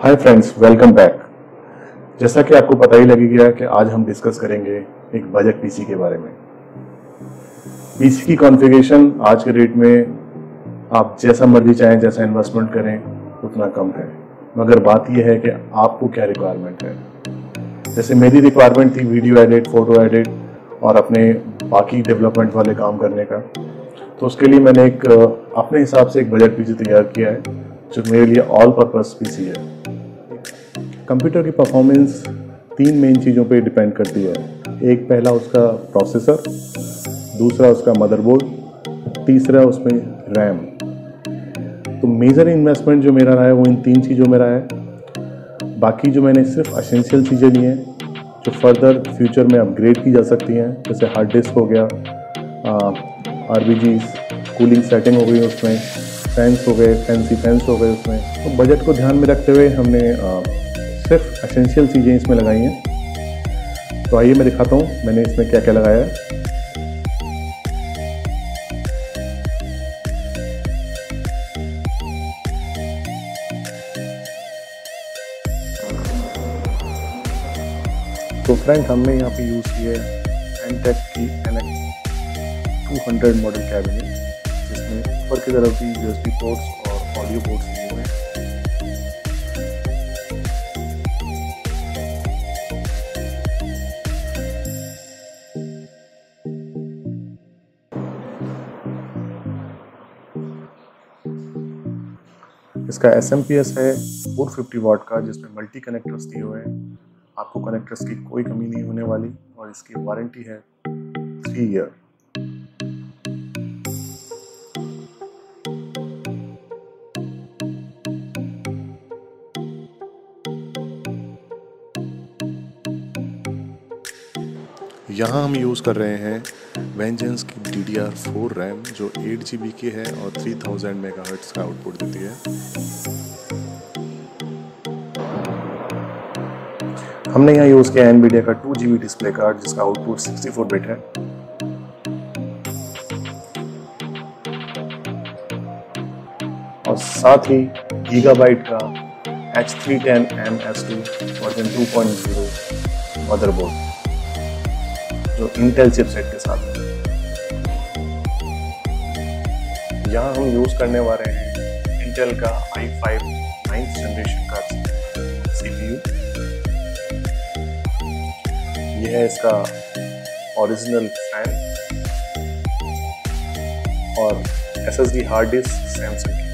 Hi friends welcome back जैसा कि आपको पता ही लगी गया कि आज हम डिस्कस करेंगे एक बजट पीसी के बारे में। पीसी की कॉन्फ़िगरेशन आज के रेट में आप जैसा मर्ज़ी चाहें, जैसा इन्वेस्टमेंट करें, उतना कम है। मगर बात यह है कि आपको क्या रिक्वायरमेंट है। जैसे मेरी रिक्वायरमेंट थी वीडियो एडिट फ़ोटो एडिट और अपने बाकी डेवलपमेंट वाले काम करने का। तो उसके लिए मैंने एक, अपने हिसाब से एक बजट पीसी तैयार किया है, जो मेरे लिए ऑल पर्पस पीसी है। कंप्यूटर की परफॉर्मेंस तीन मेन चीज़ों पे डिपेंड करती है। एक पहला उसका प्रोसेसर दूसरा उसका मदरबोर्ड तीसरा उसमें रैम तो मेजर इन्वेस्टमेंट जो मेरा रहा है वो इन तीन चीज़ों में रहा है। बाकी जो मैंने सिर्फ़ असेंशियल चीज़ें ली हैं जो फर्दर फ्यूचर में अपग्रेड की जा सकती हैं जैसे हार्ड डिस्क हो गया आर कूलिंग सेटिंग हो गई उसमें फैंस हो गए फैंसी फैंस हो गए उसमें। तो बजट को ध्यान में रखते हुए हमने आ, सिर्फ़ असेंशियल चीज़ें इसमें लगाई हैं। तो आइए मैं दिखाता हूँ, मैंने इसमें क्या क्या लगाया है। तो फ्रेंड हमने यहाँ पे यूज़ किया है एनटेक की N X two hundred model cabinet जिसमें ऊपर की तरफ़ भी यूएसबी पोर्ट्स और ऑडियो पोर्ट्स लिए हुए हैं। इसका एस एम पी एस है फोर फिफ्टी वाट का, जिसमें मल्टी कनेक्टर्स दिए हुए हैं। आपको कनेक्टर्स की कोई कमी नहीं होने वाली, और इसकी वारंटी है थ्री ईयर यहाँ हम यूज़ कर रहे हैं वेंजेंस की D D R four RAM जो एट जी बी की है और थ्री थाउज़ेंड मेगा हर्ट्स का आउटपुट देती है। हमने यहाँ यूज़ किया एनवीडिया का two G B display card जिसका आउटपुट सिक्सटी फोर बिट है। और साथ ही गीगाबाइट का H three ten M S two version two point zero motherboard जो इंटेल चिपसेट के साथ। है यहाँ हम यूज़ करने वाले हैं इंटेल का आई फाइव नाइन्थ जनरेशन का सीपीयू यह है इसका ओरिजिनल फ़ैन और एसएसडी हार्ड डिस्क सैमसंग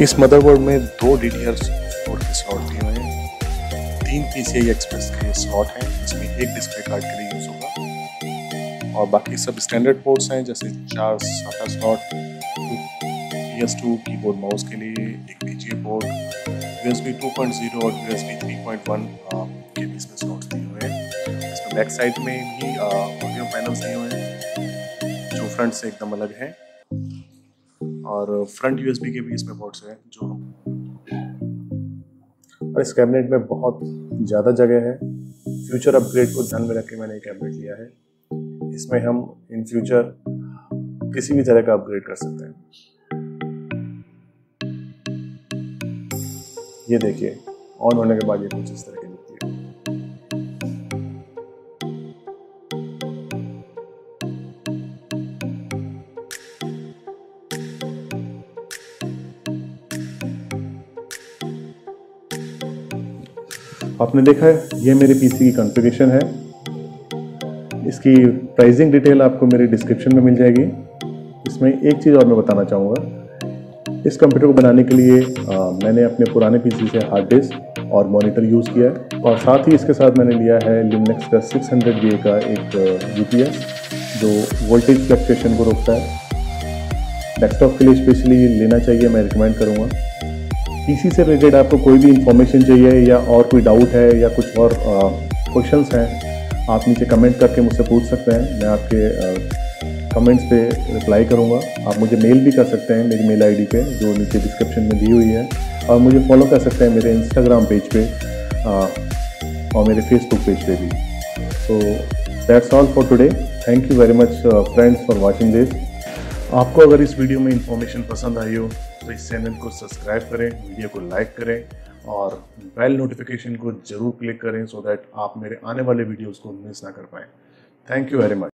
इस मदरबोर्ड में दो डी डी आर फोर के स्लॉट दिए हुए हैं। तीन पी सी आई एक्सप्रेस के स्लॉट हैं जिसमें एक डिस्प्ले कार्ड के लिए यूज़ होगा। और बाकी सब स्टैंडर्ड पोर्ट्स हैं, जैसे चार SATA slot P S two keyboard mouse के लिए एक P G port U S B two point zero और U S B three point one के भी इसमें स्लॉट्स दिए हुए हैं। इसमें बैक साइड में भी ऑडियो पैनल्स दिए हुए हैं, जो फ्रंट से एकदम अलग है। और फ्रंट यूएसबी के भी इसमें पोर्ट्स हैं, जो और इस कैबिनेट में बहुत ज़्यादा जगह है। फ्यूचर अपग्रेड को ध्यान में रख के मैंने एक कैबिनेट लिया है। इसमें हम इन फ्यूचर किसी भी तरह का अपग्रेड कर सकते हैं। ये देखिए ऑन होने के बाद ये कुछ इस तरह आपने देखा है ये मेरे पीसी की कॉन्फ़िगरेशन है। इसकी प्राइसिंग डिटेल आपको मेरे डिस्क्रिप्शन में मिल जाएगी। इसमें एक चीज़ और मैं बताना चाहूँगा। इस कंप्यूटर को बनाने के लिए आ, मैंने अपने पुराने पीसी से हार्ड डिस्क और मॉनिटर यूज़ किया है और साथ ही इसके साथ मैंने लिया है लिनक्स का 600 हंड्रेड का एक यूपीएस जो वोल्टेज फ्लक्चुएशन को रोकता है। डेस्कटॉप के लिए स्पेशली लेना चाहिए मैं रिकमेंड करूँगा। पीसी से रिलेटेड आपको कोई भी इंफॉर्मेशन चाहिए या और कोई डाउट है या कुछ और क्वेश्चंस हैं, आप नीचे कमेंट करके मुझसे पूछ सकते हैं। मैं आपके कमेंट्स पे रिप्लाई करूँगा। आप मुझे मेल भी कर सकते हैं मेरी मेल आईडी पे, जो नीचे डिस्क्रिप्शन में दी हुई है। और मुझे फॉलो कर सकते हैं मेरे इंस्टाग्राम पेज पे और मेरे फेसबुक पेज पे भी। So that's all for today thank you very much friends for watching this आपको अगर इस वीडियो में इंफॉर्मेशन पसंद आई हो तो इस चैनल को सब्सक्राइब करें वीडियो को लाइक करें और बेल नोटिफिकेशन को ज़रूर क्लिक करें सो so दैट आप मेरे आने वाले वीडियोस को मिस ना कर पाएँ। Thank you very much